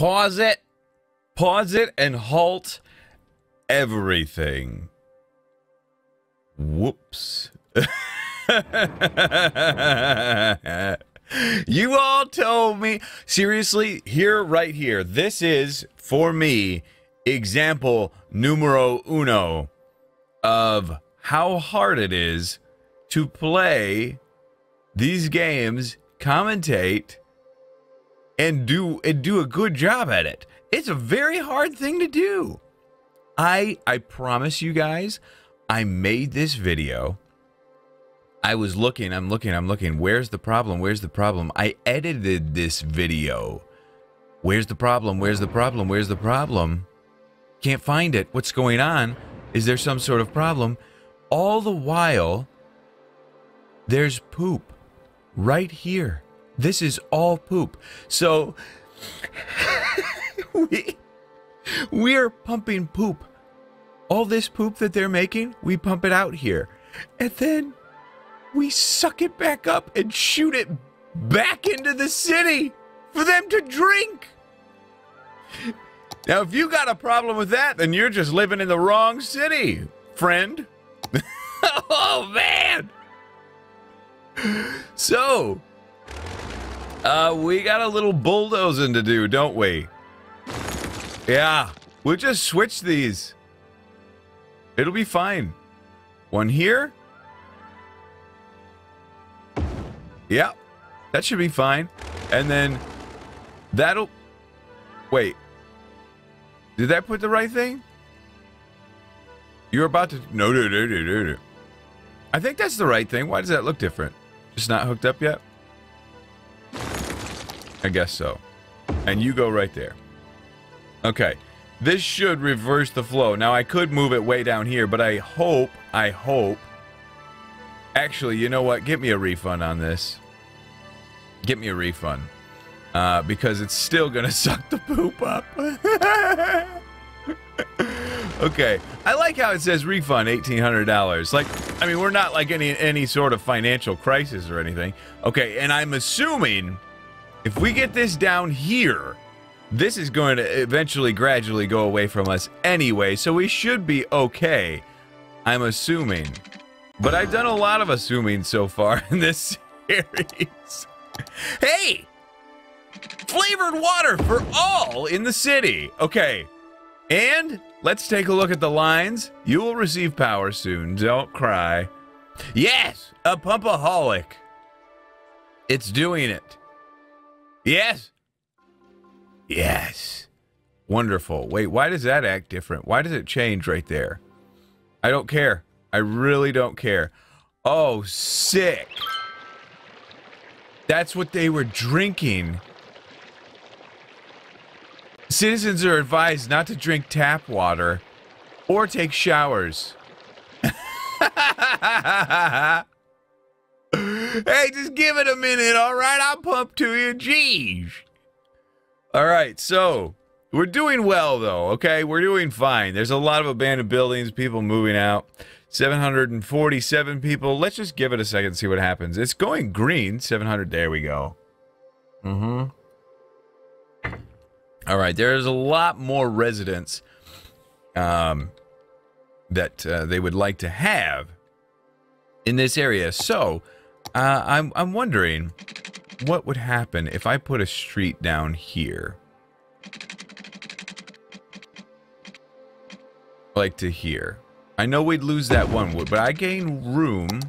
Pause it. Pause it and halt everything. Whoops. you all told me. Seriously, here, right here. This is, for me, example numero uno of how hard it is to play these games, commentate, and do and do a good job at it. It's a very hard thing to do. I I promise you guys, I made this video. I was looking, I'm looking, I'm looking. Where's the problem? Where's the problem? I edited this video. Where's the problem? Where's the problem? Where's the problem? Can't find it. What's going on? Is there some sort of problem? All the while, there's poop right here. This is all poop. So we we're pumping poop. All this poop that they're making, we pump it out here. And then we suck it back up and shoot it back into the city for them to drink. Now, if you got a problem with that, then you're just living in the wrong city, friend. oh, man. So, uh, we got a little bulldozing to do, don't we? Yeah, we'll just switch these. It'll be fine. One here. Yeah, that should be fine. And then that'll... Wait. Did that put the right thing? You're about to... No, no, no, no, no, no. I think that's the right thing. Why does that look different? Just not hooked up yet? I guess so. And you go right there. Okay. This should reverse the flow. Now, I could move it way down here, but I hope, I hope... Actually, you know what? Get me a refund on this. Get me a refund. Uh, because it's still gonna suck the poop up. okay, I like how it says refund eighteen hundred dollars. Like, I mean, we're not like any any sort of financial crisis or anything. Okay, and I'm assuming if we get this down here, this is going to eventually gradually go away from us anyway, so we should be okay. I'm assuming. But I've done a lot of assuming so far in this series. hey! Flavored water for all in the city. Okay. And let's take a look at the lines. You will receive power soon. Don't cry. Yes, a pumpaholic. It's doing it. Yes. Yes. Wonderful. Wait, why does that act different? Why does it change right there? I don't care. I really don't care. Oh, sick. That's what they were drinking. Citizens are advised not to drink tap water or take showers. hey, just give it a minute, all right? I'll pump to you. Jeez. All right, so we're doing well, though, okay? We're doing fine. There's a lot of abandoned buildings, people moving out. 747 people. Let's just give it a second see what happens. It's going green. 700. There we go. Mm-hmm. All right. There's a lot more residents um, that uh, they would like to have in this area. So uh, I'm, I'm wondering what would happen if I put a street down here. Like to here. I know we'd lose that one wood, but I gain room.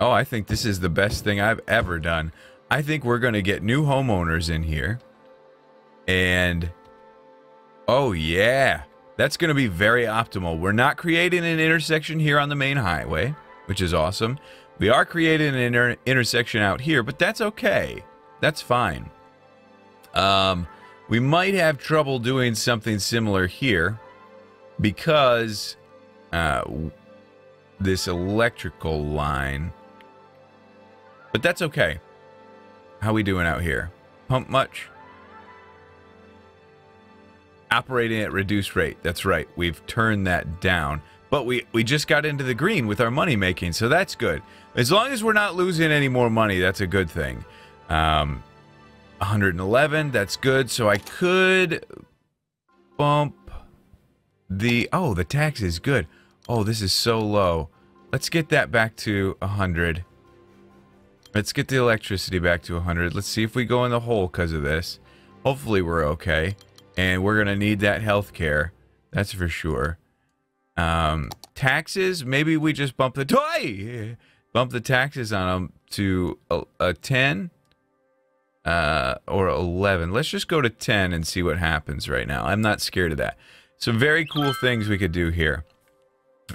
Oh, I think this is the best thing I've ever done. I think we're going to get new homeowners in here. And, oh yeah, that's going to be very optimal. We're not creating an intersection here on the main highway, which is awesome. We are creating an inter intersection out here, but that's okay. That's fine. Um, we might have trouble doing something similar here because uh, this electrical line. But that's okay. How we doing out here? Pump much? Operating at reduced rate. That's right. We've turned that down. But we, we just got into the green with our money making, so that's good. As long as we're not losing any more money, that's a good thing. Um, 111. That's good. So I could bump the... Oh, the tax is good. Oh, this is so low. Let's get that back to 100. Let's get the electricity back to 100. Let's see if we go in the hole because of this. Hopefully we're okay. And we're going to need that health care. That's for sure. Um, taxes, maybe we just bump the... Toy! Bump the taxes on them to a, a 10 uh, or 11. Let's just go to 10 and see what happens right now. I'm not scared of that. Some very cool things we could do here.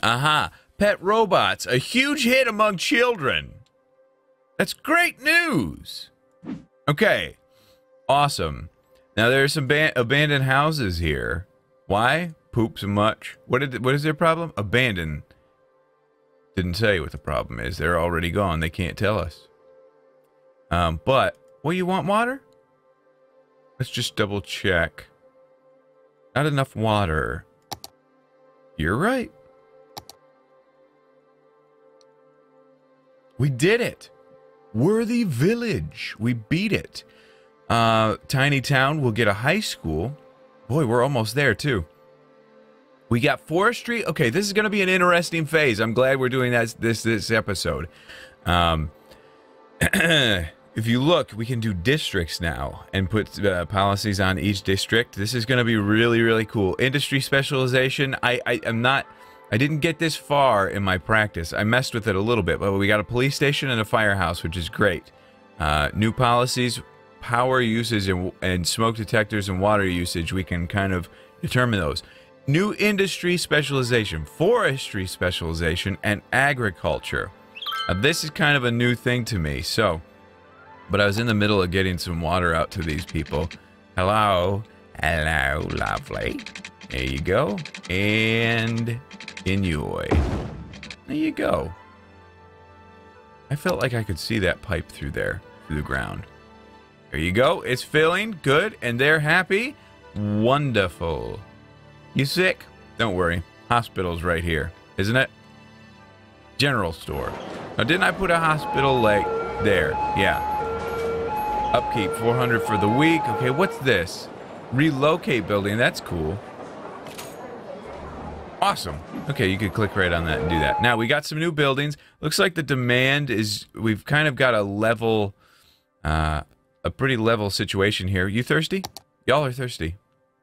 Aha. Pet robots, a huge hit among children. That's great news. Okay. Awesome. Now there's some abandoned houses here. Why? Poops much. What did what is their problem? Abandoned. Didn't say what the problem is. They're already gone. They can't tell us. Um, but well, you want water? Let's just double check. Not enough water. You're right. We did it. Worthy Village. We beat it. Uh, Tiny Town will get a high school. Boy, we're almost there, too. We got forestry. Okay, this is going to be an interesting phase. I'm glad we're doing that this this episode. Um, if you look, we can do districts now and put uh, policies on each district. This is going to be really, really cool. Industry specialization. I, I am not I didn't get this far in my practice. I messed with it a little bit, but we got a police station and a firehouse, which is great. Uh, new policies, power usage, and, and smoke detectors and water usage, we can kind of determine those. New industry specialization, forestry specialization, and agriculture. Now, this is kind of a new thing to me, so... But I was in the middle of getting some water out to these people. Hello. Hello, lovely. There you go. And enjoy. There you go. I felt like I could see that pipe through there, through the ground. There you go. It's filling. Good. And they're happy. Wonderful. You sick? Don't worry. Hospital's right here, isn't it? General store. Now, didn't I put a hospital like there? Yeah. Upkeep 400 for the week. Okay, what's this? Relocate building. That's cool. Awesome. Okay, you could click right on that and do that. Now, we got some new buildings. Looks like the demand is... We've kind of got a level... Uh, a pretty level situation here. You thirsty? Y'all are thirsty.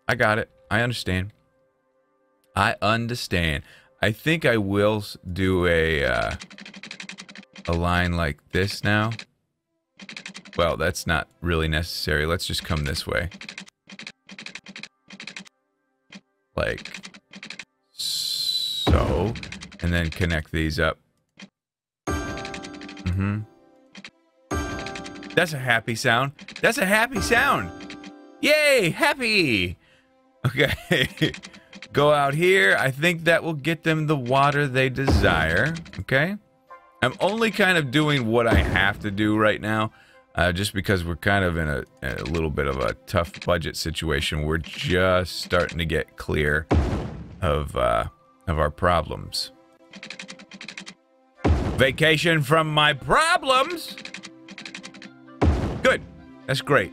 I got it. I understand. I understand. I think I will do a... Uh, a line like this now. Well, that's not really necessary. Let's just come this way. Like so, and then connect these up. Mm-hmm. That's a happy sound. That's a happy sound. Yay, happy. Okay. Go out here. I think that will get them the water they desire. Okay. I'm only kind of doing what I have to do right now. Uh, just because we're kind of in a, a little bit of a tough budget situation. We're just starting to get clear of uh, of our problems. Vacation from my problems? Good. That's great.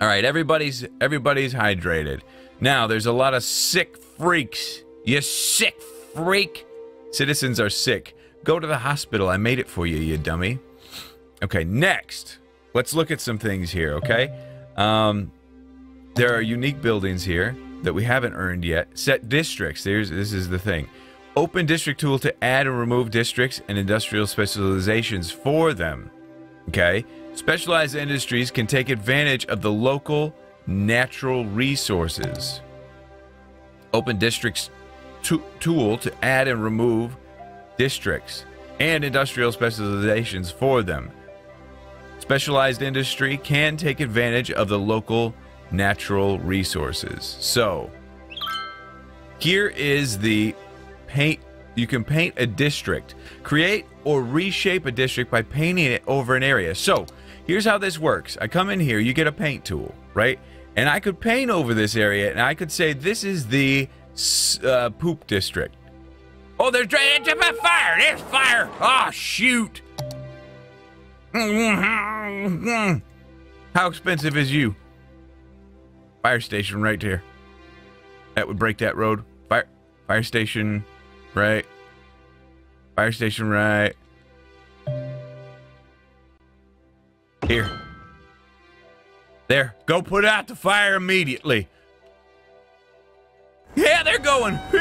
All right, everybody's everybody's hydrated. Now, there's a lot of sick freaks. You sick freak. Citizens are sick. Go to the hospital. I made it for you, you dummy. Okay, next. Let's look at some things here, okay? Um, there are unique buildings here that we haven't earned yet. Set districts. There's this is the thing. Open district tool to add and remove districts and industrial specializations for them. Okay? Specialized industries can take advantage of the local natural resources. Open districts to tool to add and remove districts and industrial specializations for them. Specialized industry can take advantage of the local natural resources. So, here is the paint. You can paint a district. Create or reshape a district by painting it over an area. So, here's how this works. I come in here, you get a paint tool, right? And I could paint over this area, and I could say this is the uh, poop district. Oh, there's a fire! There's fire! Oh, shoot! How expensive is you? Fire station right there. That would break that road. Fire fire station right. Fire station right. Here. There. Go put out the fire immediately. Yeah, they're going.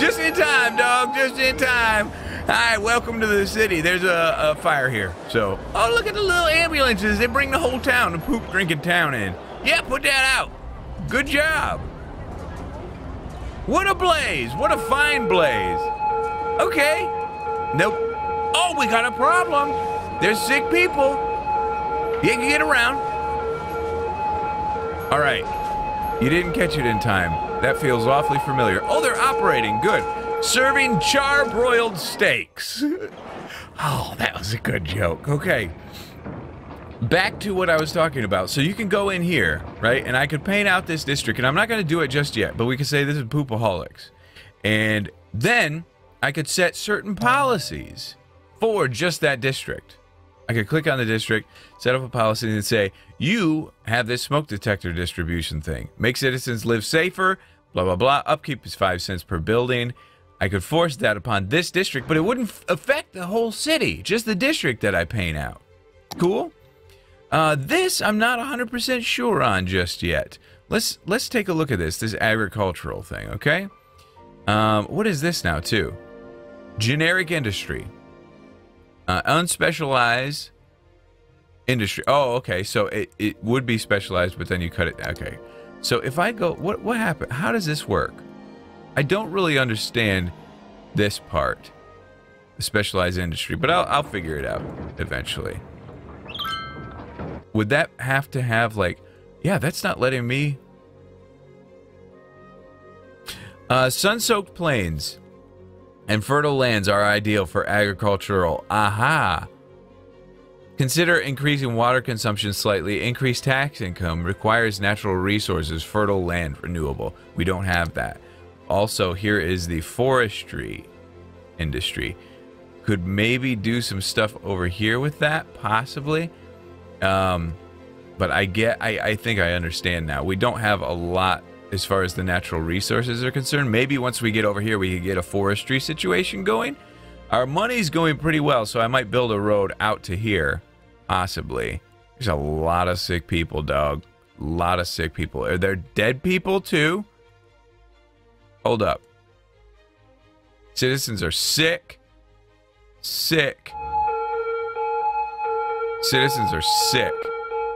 Just in time, dog. Just in time. Hi, welcome to the city. There's a, a, fire here. So, oh, look at the little ambulances. They bring the whole town, the poop drinking town in. Yeah, put that out. Good job. What a blaze. What a fine blaze. Okay. Nope. Oh, we got a problem. There's sick people. You can get around. All right. You didn't catch it in time. That feels awfully familiar. Oh, they're operating. Good serving charbroiled steaks. oh, that was a good joke. Okay. Back to what I was talking about. So you can go in here, right? And I could paint out this district, and I'm not going to do it just yet, but we could say this is Poopaholics. And then I could set certain policies for just that district. I could click on the district, set up a policy, and say, you have this smoke detector distribution thing. Make citizens live safer, blah, blah, blah. Upkeep is five cents per building. I could force that upon this district, but it wouldn't affect the whole city, just the district that I paint out. Cool? Uh, this I'm not 100% sure on just yet. Let's let's take a look at this, this agricultural thing, okay? Um, what is this now, too? Generic industry. Uh, unspecialized industry. Oh, okay. So it, it would be specialized, but then you cut it. Okay. So if I go, what what happened? How does this work? I don't really understand this part, the specialized industry, but I'll, I'll figure it out eventually. Would that have to have like, yeah, that's not letting me. Uh, sun-soaked plains and fertile lands are ideal for agricultural. Aha. Consider increasing water consumption slightly. Increased tax income requires natural resources, fertile land, renewable. We don't have that. Also, here is the forestry industry. Could maybe do some stuff over here with that, possibly. Um, but I get, I, I think I understand now. We don't have a lot as far as the natural resources are concerned. Maybe once we get over here, we could get a forestry situation going. Our money's going pretty well, so I might build a road out to here, possibly. There's a lot of sick people, dog. A lot of sick people. Are there dead people too? Hold up. Citizens are sick. Sick. Citizens are sick.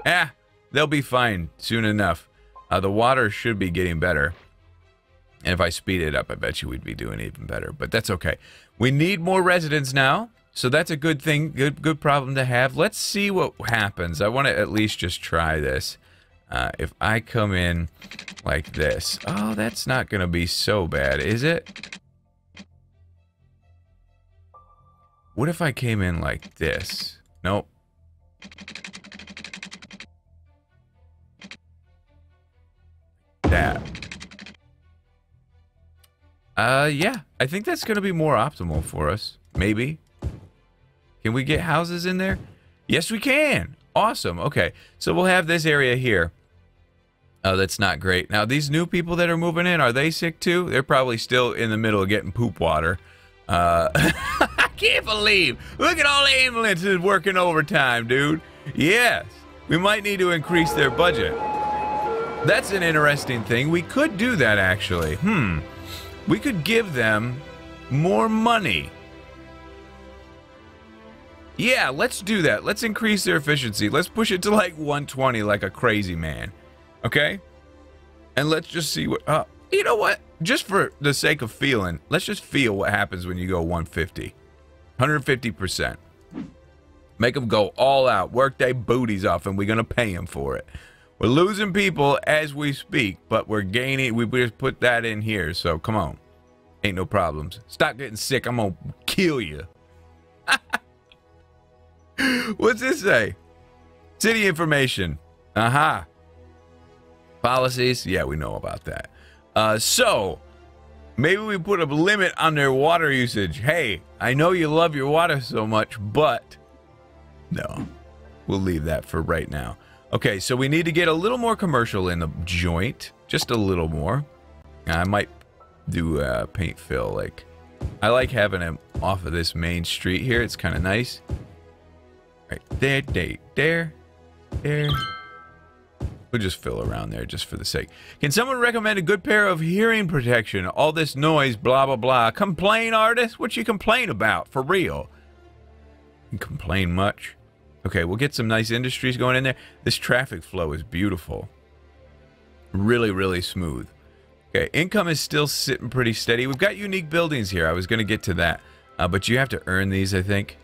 Ah, they'll be fine soon enough. Uh, the water should be getting better. And if I speed it up, I bet you we'd be doing even better. But that's okay. We need more residents now. So that's a good thing, good good problem to have. Let's see what happens. I want to at least just try this. Uh, if I come in like this. Oh, that's not going to be so bad, is it? What if I came in like this? Nope. That. Uh, yeah. I think that's going to be more optimal for us. Maybe. Can we get houses in there? Yes, we can. Awesome. Okay. So we'll have this area here. Oh, that's not great. Now, these new people that are moving in, are they sick too? They're probably still in the middle of getting poop water. Uh, I can't believe. Look at all the ambulances working overtime, dude. Yes, we might need to increase their budget. That's an interesting thing. We could do that, actually. Hmm. We could give them more money. Yeah, let's do that. Let's increase their efficiency. Let's push it to like 120 like a crazy man. Okay? And let's just see what. Uh, you know what? Just for the sake of feeling, let's just feel what happens when you go 150. 150%. Make them go all out, work their booties off, and we're going to pay them for it. We're losing people as we speak, but we're gaining. We just put that in here, so come on. Ain't no problems. Stop getting sick. I'm going to kill you. What's this say? City information. Aha. Uh -huh. Policies? Yeah, we know about that. Uh, so, maybe we put a limit on their water usage. Hey, I know you love your water so much, but no. we'll leave that for right now. Okay, so we need to get a little more commercial in the joint. Just a little more. I might do uh, paint fill. Like, I like having him off of this main street here. It's kind of nice. Right there, there, there, there. We'll just fill around there just for the sake. Can someone recommend a good pair of hearing protection? All this noise, blah, blah, blah. Complain, artist? What you complain about? For real? Complain much? Okay, we'll get some nice industries going in there. This traffic flow is beautiful. Really, really smooth. Okay, income is still sitting pretty steady. We've got unique buildings here. I was going to get to that. Uh, but you have to earn these, I think.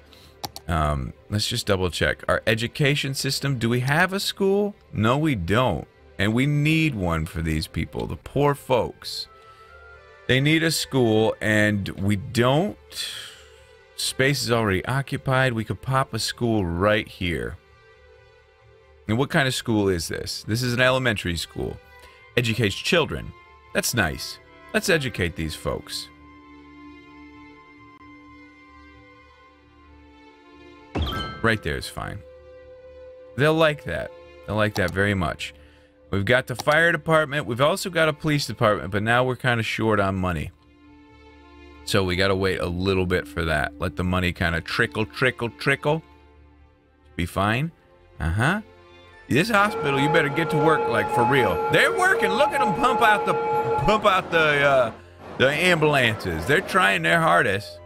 Um, let's just double check. Our education system, do we have a school? No, we don't. And we need one for these people, the poor folks. They need a school, and we don't. Space is already occupied. We could pop a school right here. And what kind of school is this? This is an elementary school. Educates children. That's nice. Let's educate these folks. Right there is fine. They'll like that. They'll like that very much. We've got the fire department. We've also got a police department, but now we're kind of short on money. So we got to wait a little bit for that. Let the money kind of trickle, trickle, trickle. Be fine. Uh-huh. This hospital, you better get to work like for real. They're working. Look at them pump out the pump out the uh, the ambulances. They're trying their hardest.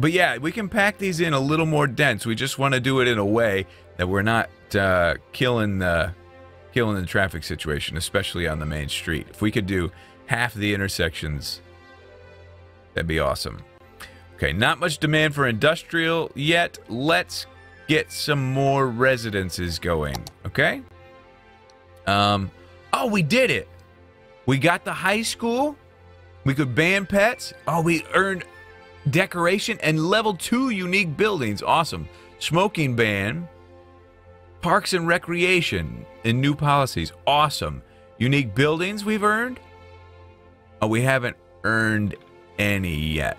But yeah, we can pack these in a little more dense. We just want to do it in a way that we're not uh, killing the killing the traffic situation, especially on the main street. If we could do half the intersections, that'd be awesome. Okay, not much demand for industrial yet. Let's get some more residences going, okay? Um, oh, we did it. We got the high school. We could ban pets. Oh, we earned decoration and level two unique buildings. Awesome. Smoking ban. Parks and recreation and new policies. Awesome. Unique buildings we've earned. Oh, we haven't earned any yet.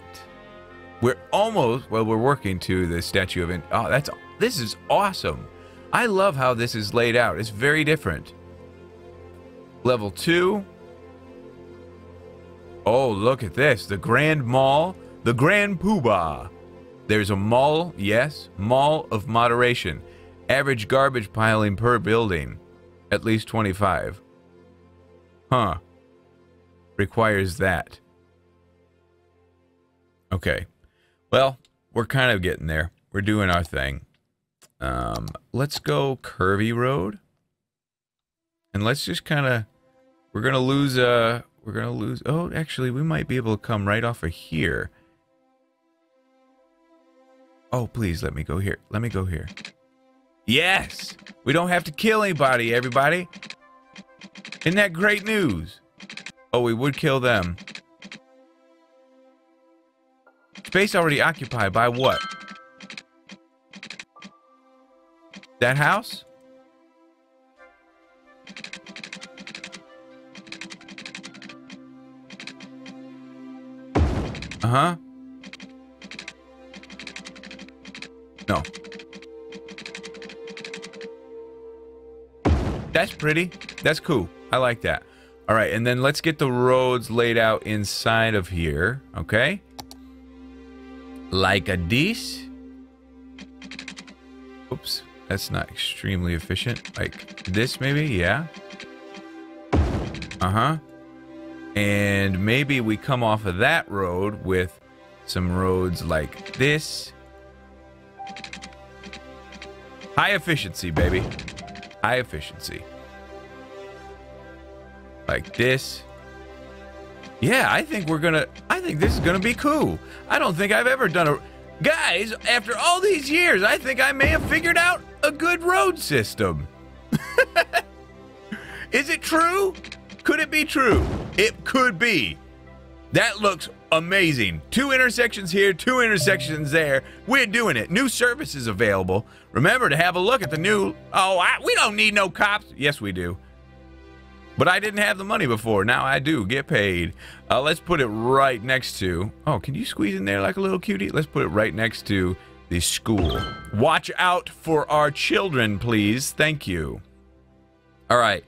We're almost, well, we're working to the statue of, oh, that's this is awesome. I love how this is laid out. It's very different. Level 2. Oh, look at this. The Grand Mall. The Grand Poobah. There's a mall, yes. Mall of moderation. Average garbage piling per building. At least 25. Huh. Requires that. Okay. Well, we're kind of getting there. We're doing our thing. Um, let's go curvy road. And let's just kind of, we're going to lose, uh, we're going to lose, oh, actually, we might be able to come right off of here. Oh, please let me go here. Let me go here. Yes! We don't have to kill anybody, everybody. Isn't that great news? Oh, we would kill them. Space already occupied by what? That house? Uh-huh. No. That's pretty. That's cool. I like that. All right, and then let's get the roads laid out inside of here, okay? Like a this. Oops. That's not extremely efficient. Like this, maybe? Yeah. Uh-huh. And maybe we come off of that road with some roads like this. High efficiency, baby. High efficiency. Like this. Yeah, I think we're gonna... I think this is gonna be cool. I don't think I've ever done a... Guys, after all these years, I think I may have figured out a good road system. Is it true? Could it be true? It could be. That looks amazing. Two intersections here, two intersections there. We're doing it. New services available. Remember to have a look at the new. Oh, I, we don't need no cops. Yes, we do. But I didn't have the money before. Now I do. Get paid. Uh, let's put it right next to. Oh, can you squeeze in there like a little cutie? Let's put it right next to the school. Watch out for our children, please. Thank you. All right.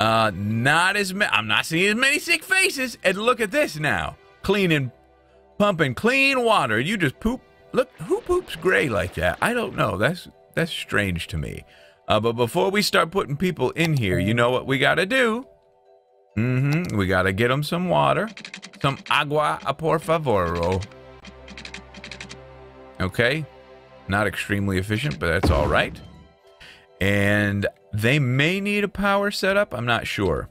Uh, not as many. I'm not seeing as many sick faces. And look at this now. Cleaning, pumping clean water. You just poop. Look, who poops gray like that? I don't know. That's that's strange to me. Uh, but before we start putting people in here, you know what we got to do? Mm-hmm. We got to get them some water. Some agua a por favor. Okay. Not extremely efficient, but that's all right. And they may need a power setup. I'm not sure.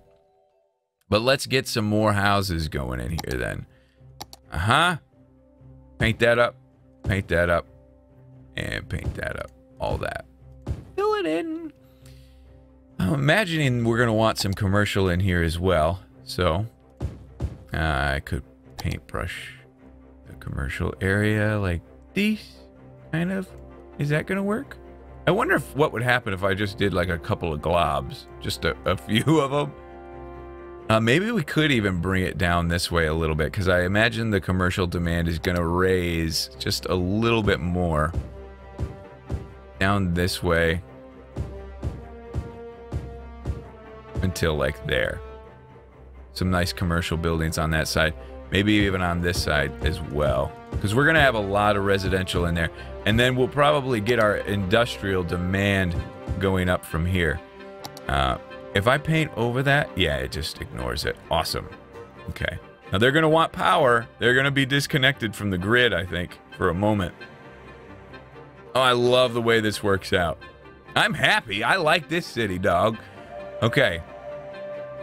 But let's get some more houses going in here then. Uh-huh. Paint that up. Paint that up. And paint that up. All that. In. I'm imagining we're going to want some commercial in here as well. So, uh, I could paintbrush the commercial area like this, kind of. Is that going to work? I wonder if what would happen if I just did like a couple of globs, just a, a few of them. Uh, maybe we could even bring it down this way a little bit because I imagine the commercial demand is going to raise just a little bit more down this way until like there. Some nice commercial buildings on that side. Maybe even on this side as well. Because we're going to have a lot of residential in there. And then we'll probably get our industrial demand going up from here. Uh, if I paint over that, yeah, it just ignores it. Awesome. Okay. Now they're going to want power. They're going to be disconnected from the grid, I think, for a moment. Oh, I love the way this works out. I'm happy. I like this city, dog. Okay.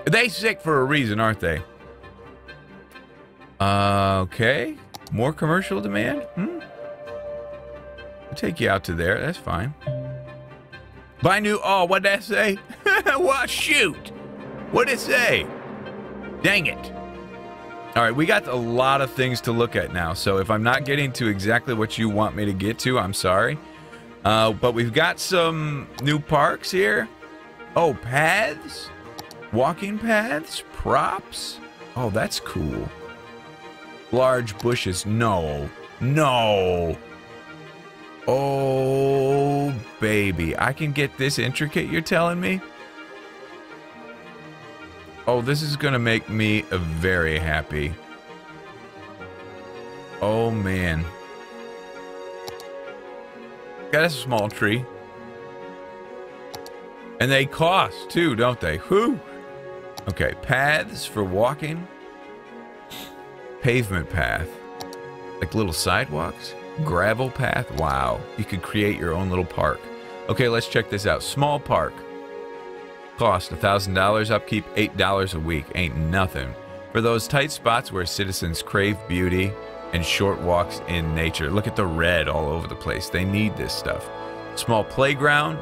They sick for a reason, aren't they? Uh, okay. More commercial demand? Hmm? I'll take you out to there. That's fine. Buy new... Oh, what'd that say? what? Shoot. What'd it say? Dang it. All right, we got a lot of things to look at now. So if I'm not getting to exactly what you want me to get to, I'm sorry. Uh, but we've got some new parks here. Oh, paths? Walking paths? Props? Oh, that's cool. Large bushes. No. No. Oh, baby. I can get this intricate, you're telling me? Oh, this is going to make me very happy. Oh, man. Got a small tree. And they cost, too, don't they? Whew. Okay, paths for walking. Pavement path. Like little sidewalks. Gravel path. Wow. You could create your own little park. Okay, let's check this out. Small park. Cost $1,000 upkeep, $8 a week. Ain't nothing. For those tight spots where citizens crave beauty and short walks in nature. Look at the red all over the place. They need this stuff. Small playground.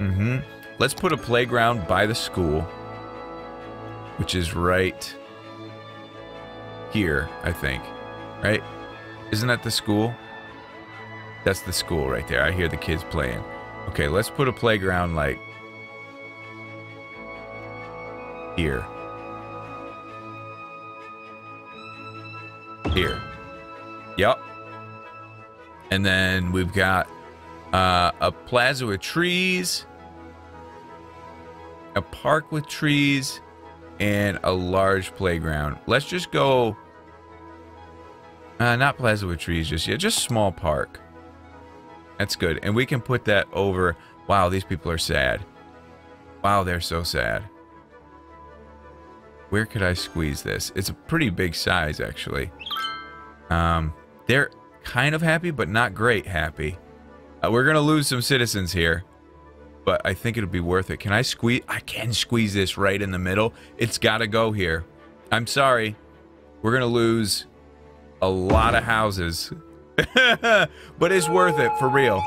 Mm-hmm. Let's put a playground by the school, which is right here, I think. Right? Isn't that the school? That's the school right there. I hear the kids playing. Okay, let's put a playground like here. Here. Yep. And then we've got uh, a plaza with trees, a park with trees, and a large playground. Let's just go. Uh, not plaza with trees just yet, just small park. That's good. And we can put that over. Wow, these people are sad. Wow, they're so sad. Where could I squeeze this? It's a pretty big size, actually. Um, they're kind of happy, but not great happy. Uh, we're going to lose some citizens here, but I think it'll be worth it. Can I squeeze? I can squeeze this right in the middle. It's got to go here. I'm sorry. We're going to lose a lot of houses, but it's worth it for real.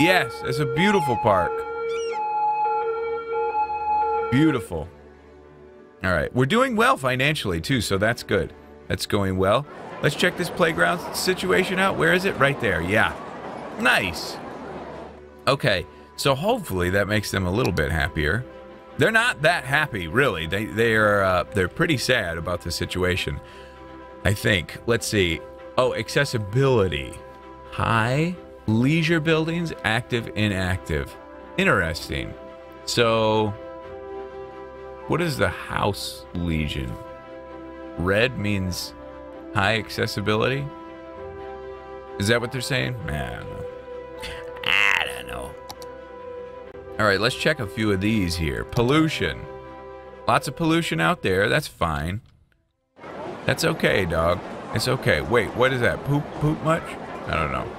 Yes, it's a beautiful park. Beautiful. All right. We're doing well financially, too, so that's good. That's going well. Let's check this playground situation out. Where is it? Right there. Yeah. Nice. Okay. So hopefully that makes them a little bit happier. They're not that happy, really. They they are uh, they're pretty sad about the situation. I think. Let's see. Oh, accessibility. High leisure buildings, active, inactive. Interesting. So, what is the house legion? Red means high accessibility. Is that what they're saying? Know. I don't know. All right, let's check a few of these here. Pollution. Lots of pollution out there. That's fine. That's okay, dog. It's okay. Wait, what is that? Poop, poop much? I don't know.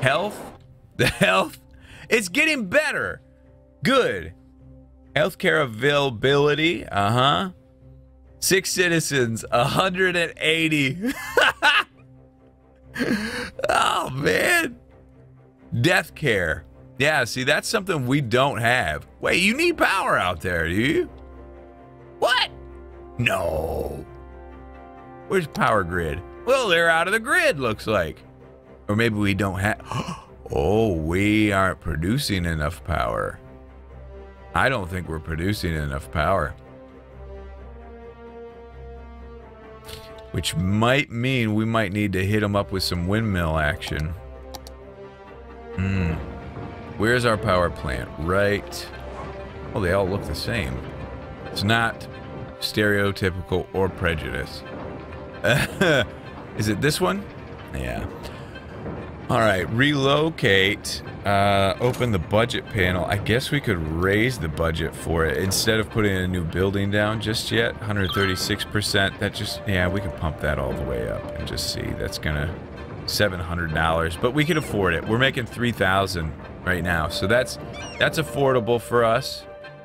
Health? The health? It's getting better. Good. Healthcare availability. Uh huh. Six citizens, 180. oh, man. Death care. Yeah, see, that's something we don't have. Wait, you need power out there, do you? What? No. Where's power grid? Well, they're out of the grid, looks like. Or maybe we don't have. Oh, we aren't producing enough power. I don't think we're producing enough power. Which might mean we might need to hit them up with some windmill action. Hmm. Where's our power plant? Right. Well, they all look the same. It's not stereotypical or prejudice. Is it this one? Yeah. All right, relocate. Uh, open the budget panel. I guess we could raise the budget for it instead of putting a new building down just yet. 136%. That just, yeah, we could pump that all the way up and just see. That's gonna $700, but we can afford it. We're making 3,000 right now, so that's that's affordable for us.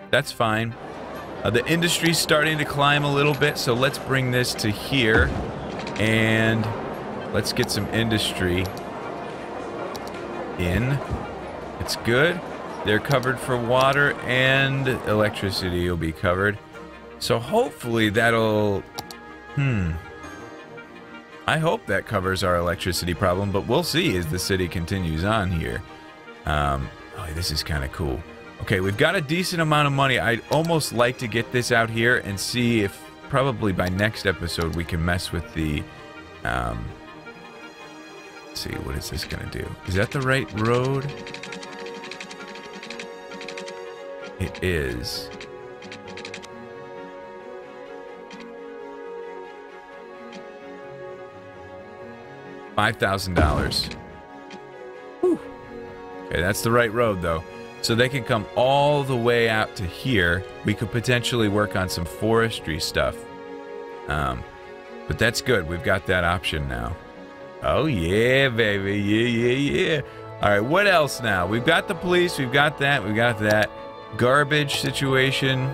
That's fine. Uh, the industry's starting to climb a little bit, so let's bring this to here and let's get some industry in. It's good. They're covered for water and electricity will be covered. So hopefully that'll... Hmm. I hope that covers our electricity problem, but we'll see as the city continues on here. Um, oh, this is kind of cool. Okay, we've got a decent amount of money. I'd almost like to get this out here and see if probably by next episode we can mess with the... Um, let's see, what is this going to do? Is that the right road? It is. $5,000. Okay, that's the right road, though. So they can come all the way out to here. We could potentially work on some forestry stuff. Um, but that's good. We've got that option now. Oh, yeah, baby. Yeah, yeah, yeah. All right, what else now? We've got the police. We've got that. We've got that. Garbage situation.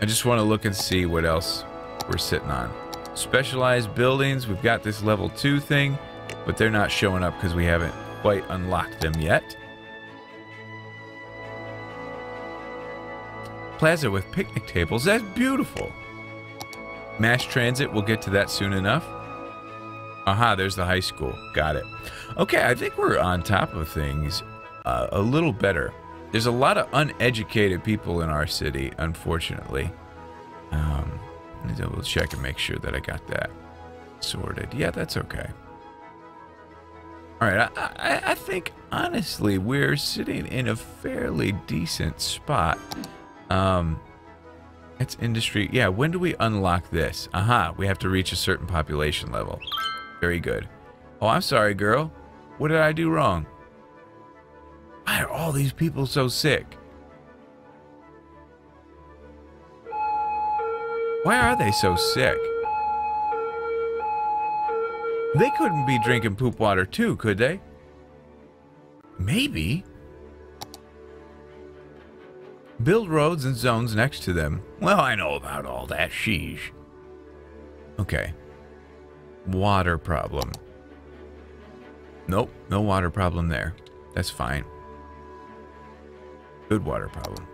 I just want to look and see what else we're sitting on. Specialized buildings. We've got this level 2 thing, but they're not showing up because we haven't quite unlocked them yet. Plaza with picnic tables. That's beautiful. Mass transit. We'll get to that soon enough. Aha, there's the high school. Got it. Okay, I think we're on top of things uh, a little better. There's a lot of uneducated people in our city, unfortunately. Um, let me double check and make sure that I got that sorted. Yeah, that's okay. All right, I, I, I think, honestly, we're sitting in a fairly decent spot. Um, it's industry. Yeah, when do we unlock this? Aha, we have to reach a certain population level. Very good. Oh, I'm sorry, girl. What did I do wrong? Why are all these people so sick? Why are they so sick? They couldn't be drinking poop water too, could they? Maybe. Build roads and zones next to them. Well, I know about all that. Sheesh. Okay. Water problem. Nope, no water problem there. That's fine. Good water problem.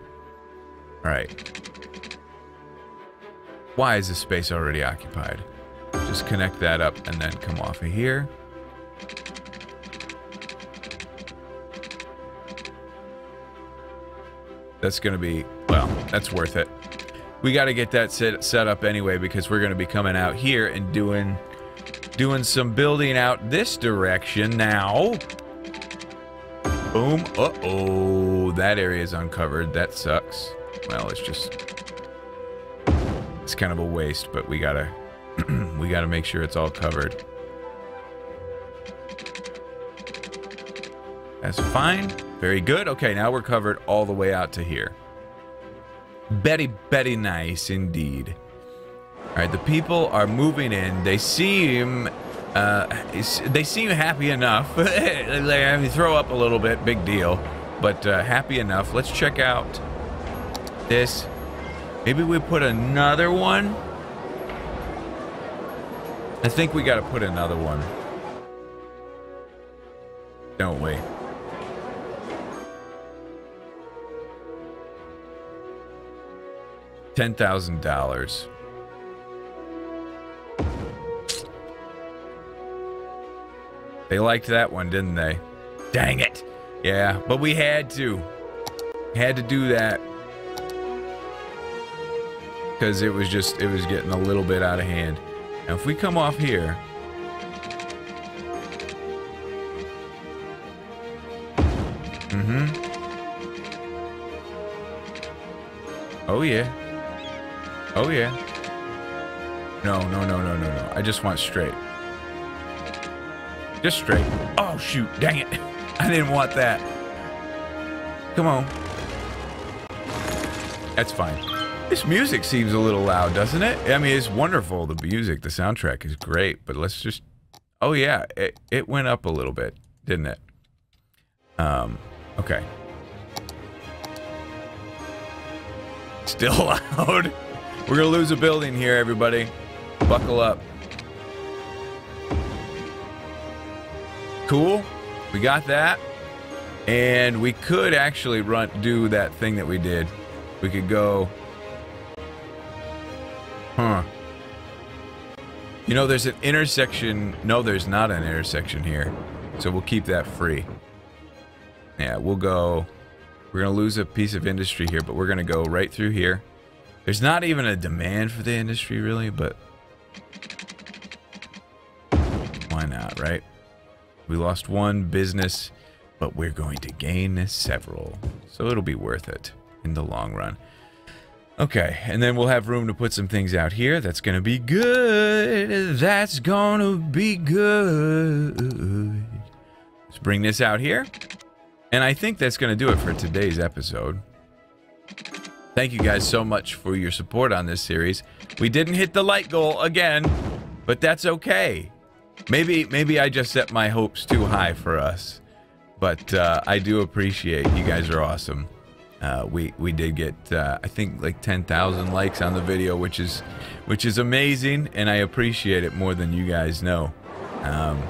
Alright. Why is this space already occupied? Just connect that up and then come off of here. That's going to be, well, that's worth it. We got to get that set, set up anyway because we're going to be coming out here and doing doing some building out this direction now. Boom. Uh-oh. That area is uncovered. That sucks. Well, it's just... It's kind of a waste, but we gotta... we gotta make sure it's all covered. That's fine. Very good. Okay, now we're covered all the way out to here. Betty, Betty nice indeed. All right, the people are moving in. They seem, uh, they seem happy enough. Mean, throw up a little bit, big deal, but uh, happy enough. Let's check out this. Maybe we put another one. I think we got to put another one. Don't we? $10,000. They liked that one, didn't they? Dang it. Yeah, but we had to. Had to do that. Because it was just, it was getting a little bit out of hand. Now, if we come off here... Mm-hmm. Oh, yeah. Oh, yeah. No, no, no, no, no, no. I just want straight. Just straight. Oh, shoot. Dang it. I didn't want that. Come on. That's fine. This music seems a little loud, doesn't it? I mean, it's wonderful. The music, the soundtrack is great, but let's just... Oh, yeah. It, it went up a little bit, didn't it? Um, okay. Still loud. We're gonna lose a building here, everybody. Buckle up. Cool. We got that. And we could actually run do that thing that we did. We could go... Huh. You know, there's an intersection... No, there's not an intersection here. So we'll keep that free. Yeah, we'll go... We're going to lose a piece of industry here, but we're going to go right through here. There's not even a demand for the industry, really, but why not, right? We lost one business, but we're going to gain several, so it'll be worth it in the long run. Okay, and then we'll have room to put some things out here. That's to be good. That's to be good. Let's bring this out here. And I think that's to do it for today's episode. Thank you guys so much for your support on this series. We didn't hit the light goal again, but that's okay. Maybe maybe I just set my hopes too high for us. But uh, I do appreciate you guys are awesome. Uh, we we did get uh, I think like 10,000 likes on the video, which is which is amazing, and I appreciate it more than you guys know. Um,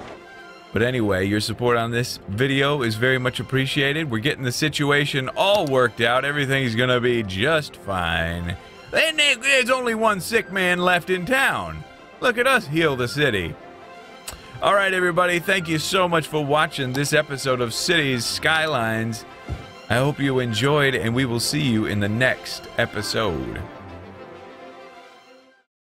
but anyway, your support on this video is very much appreciated. We're getting the situation all worked out. Everything's to be just fine. And there's only one sick man left in town. Look at us heal the city. All right, everybody, thank you so much for watching this episode of Cities Skylines. I hope you enjoyed, and we will see you in the next episode.